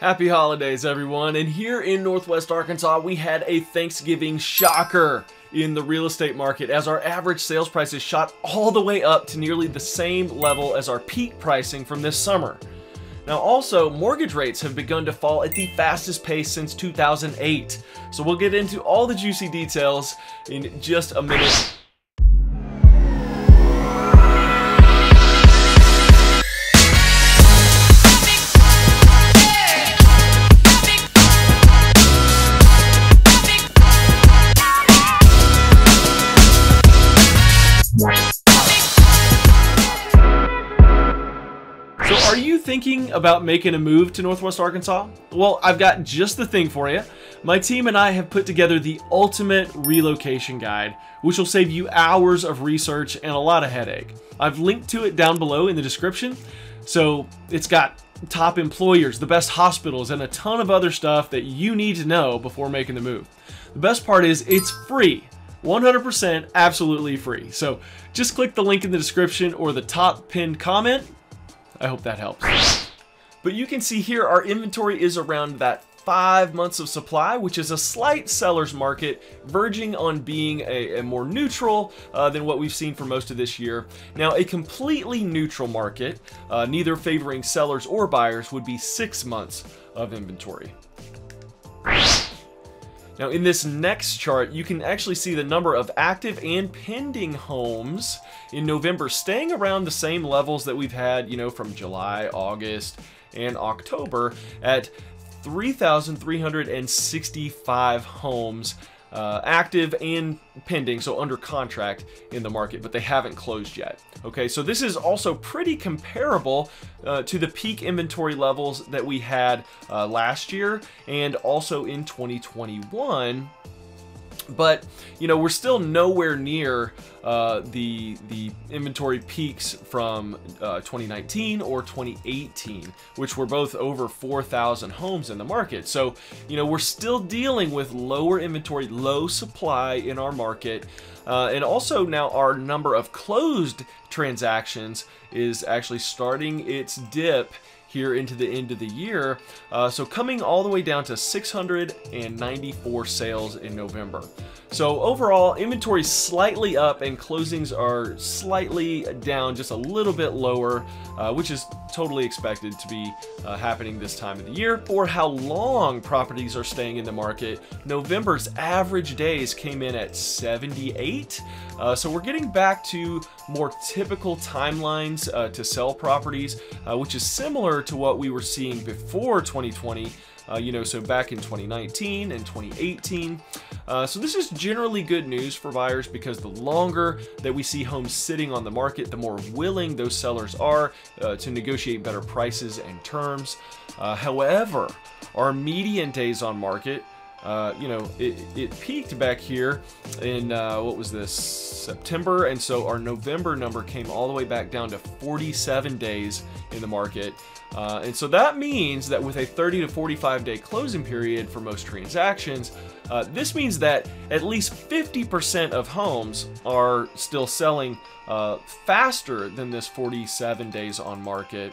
Happy holidays, everyone. And here in Northwest Arkansas, we had a Thanksgiving shocker in the real estate market as our average sales prices shot all the way up to nearly the same level as our peak pricing from this summer. Now also, mortgage rates have begun to fall at the fastest pace since 2008. So we'll get into all the juicy details in just a minute. About making a move to Northwest Arkansas? Well, I've got just the thing for you. My team and I have put together the ultimate relocation guide, which will save you hours of research and a lot of headache. I've linked to it down below in the description. So it's got top employers, the best hospitals, and a ton of other stuff that you need to know before making the move. The best part is it's free. 100% absolutely free. So just click the link in the description or the top pinned comment I hope that helps. But you can see here our inventory is around that five months of supply, which is a slight seller's market, verging on being a, a more neutral uh, than what we've seen for most of this year. Now, a completely neutral market, uh, neither favoring sellers or buyers, would be six months of inventory. Now in this next chart, you can actually see the number of active and pending homes in November staying around the same levels that we've had, you know, from July, August, and October at 3,365 homes uh, active and pending, so under contract in the market, but they haven't closed yet. Okay, so this is also pretty comparable uh, to the peak inventory levels that we had uh, last year and also in 2021 but you know we're still nowhere near uh, the the inventory peaks from uh, 2019 or 2018, which were both over 4,000 homes in the market. So you know we're still dealing with lower inventory, low supply in our market, uh, and also now our number of closed transactions is actually starting its dip here into the end of the year. Uh, so coming all the way down to 694 sales in November. So overall, inventory slightly up and closings are slightly down, just a little bit lower, uh, which is totally expected to be uh, happening this time of the year. For how long properties are staying in the market, November's average days came in at 78. Uh, so we're getting back to more typical timelines uh, to sell properties, uh, which is similar to what we were seeing before 2020. Uh, you know, so back in 2019 and 2018. Uh, so this is generally good news for buyers because the longer that we see homes sitting on the market, the more willing those sellers are uh, to negotiate better prices and terms. Uh, however, our median days on market uh, you know, it, it, peaked back here in, uh, what was this, September, and so our November number came all the way back down to 47 days in the market. Uh, and so that means that with a 30 to 45 day closing period for most transactions, uh, this means that at least 50% of homes are still selling uh, faster than this 47 days on market.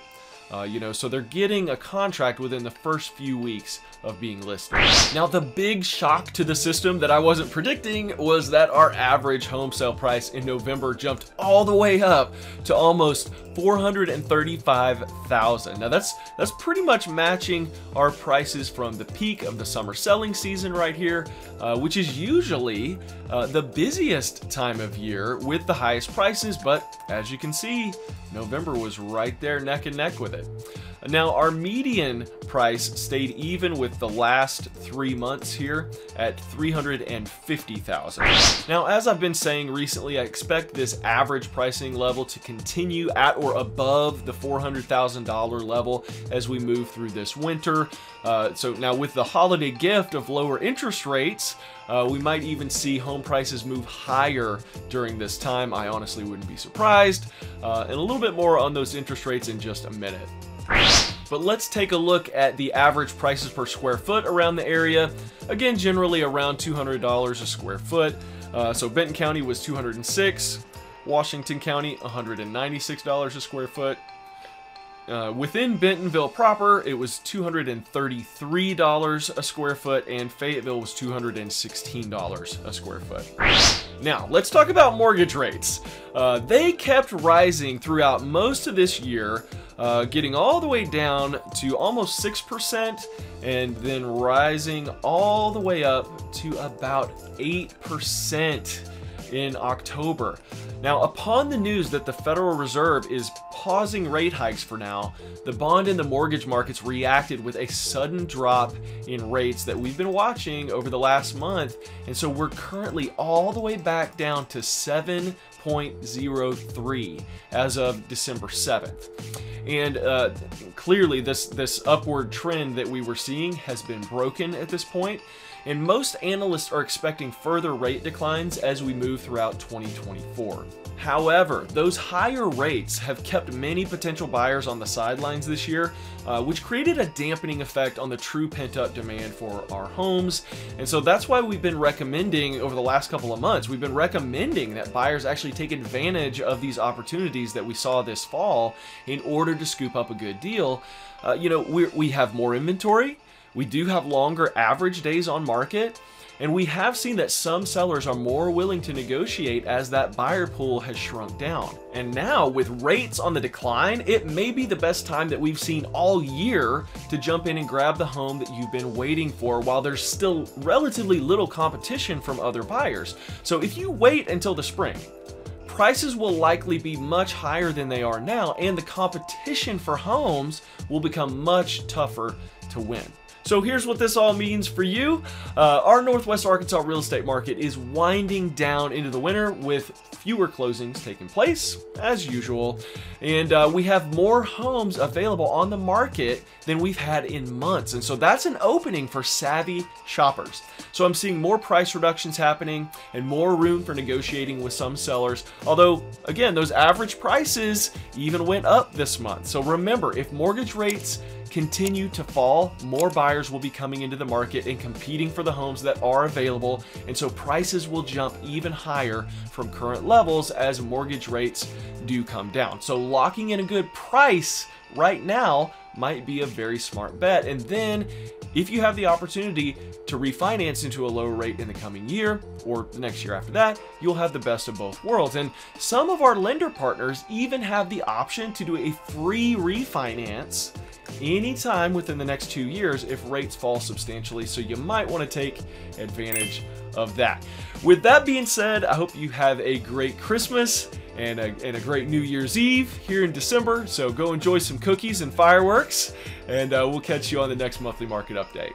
Uh, you know, so they're getting a contract within the first few weeks of being listed. Now, the big shock to the system that I wasn't predicting was that our average home sale price in November jumped all the way up to almost 435,000. Now that's that's pretty much matching our prices from the peak of the summer selling season right here, uh, which is usually uh, the busiest time of year with the highest prices. But as you can see, November was right there neck and neck with it. Now, our median price stayed even with the last three months here at 350,000. Now, as I've been saying recently, I expect this average pricing level to continue at or above the $400,000 level as we move through this winter. Uh, so now with the holiday gift of lower interest rates, uh, we might even see home prices move higher during this time. I honestly wouldn't be surprised. Uh, and a little bit more on those interest rates in just a minute. But let's take a look at the average prices per square foot around the area. Again, generally around $200 a square foot. Uh, so Benton County was 206, Washington County $196 a square foot, uh, within Bentonville proper, it was $233 a square foot, and Fayetteville was $216 a square foot. Now, let's talk about mortgage rates. Uh, they kept rising throughout most of this year, uh, getting all the way down to almost 6%, and then rising all the way up to about 8% in October. Now, upon the news that the Federal Reserve is pausing rate hikes for now, the bond and the mortgage markets reacted with a sudden drop in rates that we've been watching over the last month. And so we're currently all the way back down to 7.03 as of December 7th. And uh, clearly, this, this upward trend that we were seeing has been broken at this point and most analysts are expecting further rate declines as we move throughout 2024. However, those higher rates have kept many potential buyers on the sidelines this year, uh, which created a dampening effect on the true pent up demand for our homes. And so that's why we've been recommending over the last couple of months, we've been recommending that buyers actually take advantage of these opportunities that we saw this fall in order to scoop up a good deal. Uh, you know, we we have more inventory, we do have longer average days on market, and we have seen that some sellers are more willing to negotiate as that buyer pool has shrunk down. And now, with rates on the decline, it may be the best time that we've seen all year to jump in and grab the home that you've been waiting for while there's still relatively little competition from other buyers. So if you wait until the spring, prices will likely be much higher than they are now, and the competition for homes will become much tougher to win. So here's what this all means for you. Uh, our Northwest Arkansas real estate market is winding down into the winter with fewer closings taking place, as usual. And uh, we have more homes available on the market than we've had in months. And so that's an opening for savvy shoppers. So I'm seeing more price reductions happening and more room for negotiating with some sellers. Although, again, those average prices even went up this month. So remember, if mortgage rates continue to fall, more buyers will be coming into the market and competing for the homes that are available, and so prices will jump even higher from current levels as mortgage rates do come down. So locking in a good price right now might be a very smart bet. And then if you have the opportunity to refinance into a lower rate in the coming year or the next year after that, you'll have the best of both worlds. And some of our lender partners even have the option to do a free refinance anytime within the next two years if rates fall substantially. So you might want to take advantage of that. With that being said, I hope you have a great Christmas and a, and a great New Year's Eve here in December. So go enjoy some cookies and fireworks, and uh, we'll catch you on the next monthly market update.